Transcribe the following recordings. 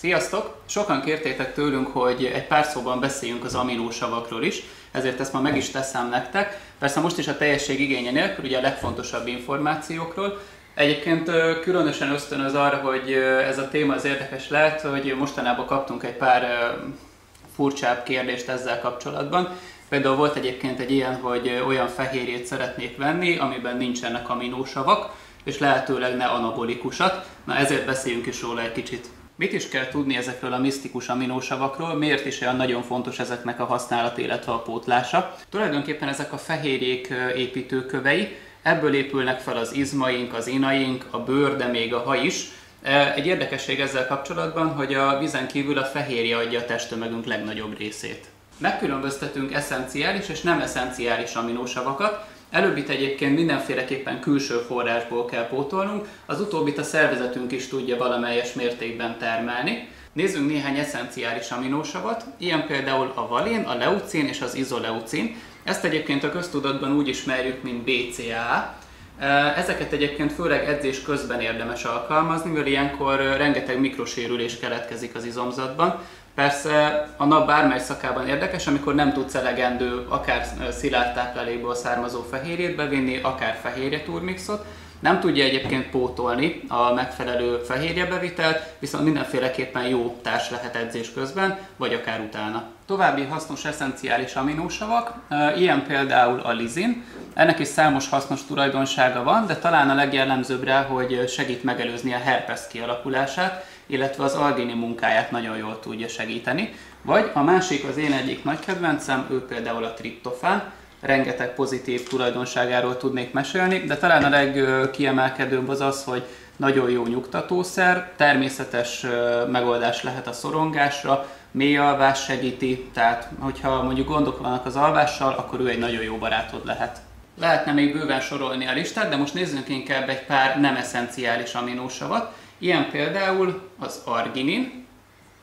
Sziasztok! Sokan kértétek tőlünk, hogy egy pár szóban beszéljünk az aminósavakról is, ezért ezt ma meg is teszem nektek. Persze most is a teljesség igénye nélkül, ugye a legfontosabb információkról. Egyébként különösen ösztönöz arra, hogy ez a téma az érdekes lehet, hogy mostanában kaptunk egy pár furcsább kérdést ezzel kapcsolatban. Például volt egyébként egy ilyen, hogy olyan fehérjét szeretnék venni, amiben nincsenek aminósavak, és lehetőleg ne anabolikusat. Na ezért beszéljünk is róla egy kicsit. Mit is kell tudni ezekről a misztikus aminósavakról, miért is olyan nagyon fontos ezeknek a használat, illetve a pótlása? Tulajdonképpen ezek a fehérjék építőkövei, ebből épülnek fel az izmaink, az inaink, a bőr, de még a ha is. Egy érdekesség ezzel kapcsolatban, hogy a vízen kívül a fehérje adja a testtömegünk legnagyobb részét. Megkülönböztetünk eszenciális és nem eszenciális aminósavakat, Előbbit egyébként mindenféleképpen külső forrásból kell pótolnunk, az utóbbit a szervezetünk is tudja valamelyes mértékben termelni. Nézzünk néhány eszenciális aminósavat, ilyen például a valin, a leucin és az izoleucin. Ezt egyébként a köztudatban úgy ismerjük, mint BCAA. Ezeket egyébként főleg edzés közben érdemes alkalmazni, mert ilyenkor rengeteg mikrosérülés keletkezik az izomzatban, Persze a nap bármely szakában érdekes, amikor nem tudsz elegendő akár szilárd táplálékból származó fehérjét bevinni, akár fehérje turmixot, nem tudja egyébként pótolni a megfelelő fehérjebevitelt, viszont mindenféleképpen jó társ lehet edzés közben, vagy akár utána. További hasznos eszenciális aminósavak, ilyen például a lizin. Ennek is számos hasznos tulajdonsága van, de talán a legjellemzőbb rá, hogy segít megelőzni a herpes kialakulását, illetve az argini munkáját nagyon jól tudja segíteni. Vagy a másik, az én egyik nagy kedvencem, ő például a triptofán, rengeteg pozitív tulajdonságáról tudnék mesélni, de talán a legkiemelkedőbb az az, hogy nagyon jó nyugtatószer, természetes megoldás lehet a szorongásra, mély alvás segíti, tehát hogyha mondjuk gondok vannak az alvással, akkor ő egy nagyon jó barátod lehet. Lehetne még bőven sorolni a listát, de most nézzünk inkább egy pár nem eszenciális aminósavat. Ilyen például az arginin,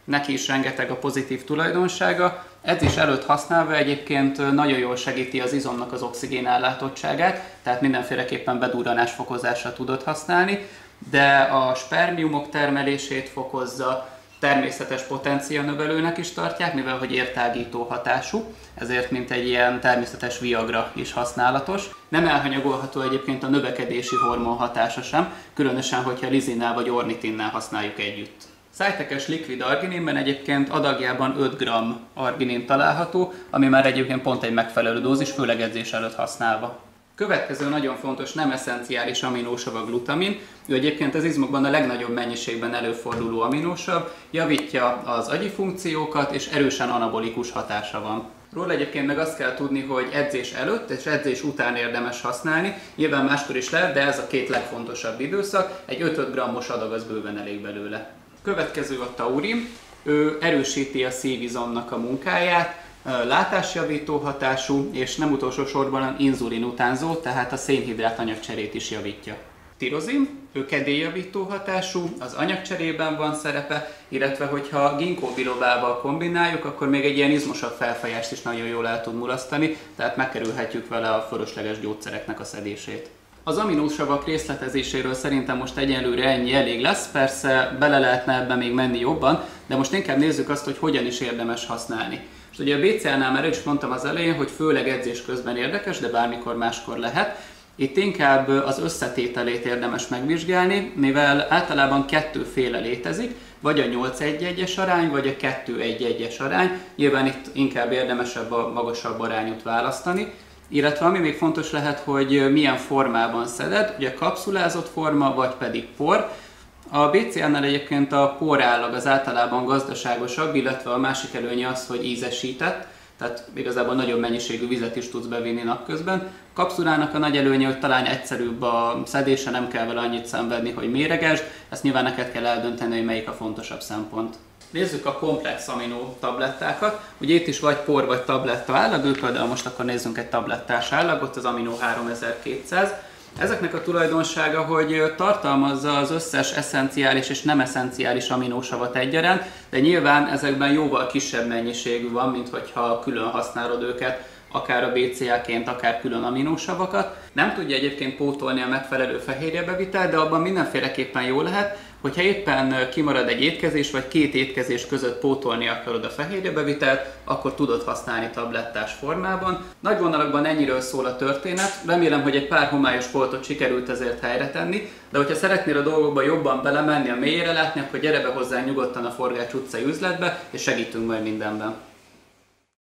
neki is rengeteg a pozitív tulajdonsága, edzés előtt használva egyébként nagyon jól segíti az izomnak az oxigénellátottságát, tehát mindenféleképpen bedurranás fokozásra tudod használni, de a spermiumok termelését fokozza, természetes potencia növelőnek is tartják, mivel hogy értágító hatású, ezért mint egy ilyen természetes viagra is használatos. Nem elhanyagolható egyébként a növekedési hormon hatása sem, különösen, hogyha lizinnál vagy ornitinnál használjuk együtt. Szájtekes likvid argininben egyébként adagjában 5 g arginin található, ami már egyébként pont egy megfelelő dózis, főleg edzés előtt használva. Következő nagyon fontos nem eszenciális aminósav a glutamin. Ő egyébként az izmokban a legnagyobb mennyiségben előforduló aminósav, javítja az agyi funkciókat és erősen anabolikus hatása van. Róla egyébként meg azt kell tudni, hogy edzés előtt és edzés után érdemes használni. Nyilván máskor is lehet, de ez a két legfontosabb időszak. Egy 5-5 grammos adag az bőven elég belőle. Következő a taurin. Ő erősíti a szívizomnak a munkáját, látásjavító hatású, és nem utolsó sorban inzulin utánzó, tehát a szénhidrát anyagcserét is javítja. Tirozin, ő kedélyjavító hatású, az anyagcserében van szerepe, illetve hogyha ginkgo bilobával kombináljuk, akkor még egy ilyen izmosabb felfejást is nagyon jól el tud mulasztani, tehát megkerülhetjük vele a fölösleges gyógyszereknek a szedését. Az aminósavak részletezéséről szerintem most egyelőre ennyi elég lesz, persze bele lehetne ebbe még menni jobban, de most inkább nézzük azt, hogy hogyan is érdemes használni. És ugye a BCL-nál már is mondtam az elején, hogy főleg edzés közben érdekes, de bármikor máskor lehet. Itt inkább az összetételét érdemes megvizsgálni, mivel általában kettőféle létezik, vagy a 8-1-1-es arány, vagy a 2-1-1-es arány. Nyilván itt inkább érdemesebb a magasabb arányot választani. Illetve ami még fontos lehet, hogy milyen formában szeded, ugye kapszulázott forma, vagy pedig por. A BCL-nál egyébként a porállag az általában gazdaságosabb, illetve a másik előnye az, hogy ízesített, tehát igazából nagyobb mennyiségű vizet is tudsz bevinni napközben. Kapszulának a nagy előnye, hogy talán egyszerűbb a szedése, nem kell vele annyit szenvedni, hogy méregesd, ezt nyilván neked kell eldönteni, hogy melyik a fontosabb szempont. Nézzük a komplex aminó tablettákat. Ugye itt is vagy por vagy tabletta állag, ő például most akkor nézzünk egy tablettás állagot, az aminó 3200. Ezeknek a tulajdonsága, hogy tartalmazza az összes eszenciális és nem eszenciális aminósavat egyaránt, de nyilván ezekben jóval kisebb mennyiségű van, mint hogyha külön használod őket akár a BCA-ként, akár külön aminósavakat. Nem tudja egyébként pótolni a megfelelő fehérjebevitel, de abban mindenféleképpen jó lehet, hogyha éppen kimarad egy étkezés, vagy két étkezés között pótolni akarod a fehérjebevitelt, akkor tudod használni tablettás formában. Nagy vonalakban ennyiről szól a történet, remélem, hogy egy pár homályos foltot sikerült ezért helyre tenni, de hogyha szeretnél a dolgokba jobban belemenni, a mélyére látni, akkor gyere be hozzánk nyugodtan a Forgács utcai üzletbe, és segítünk majd mindenben.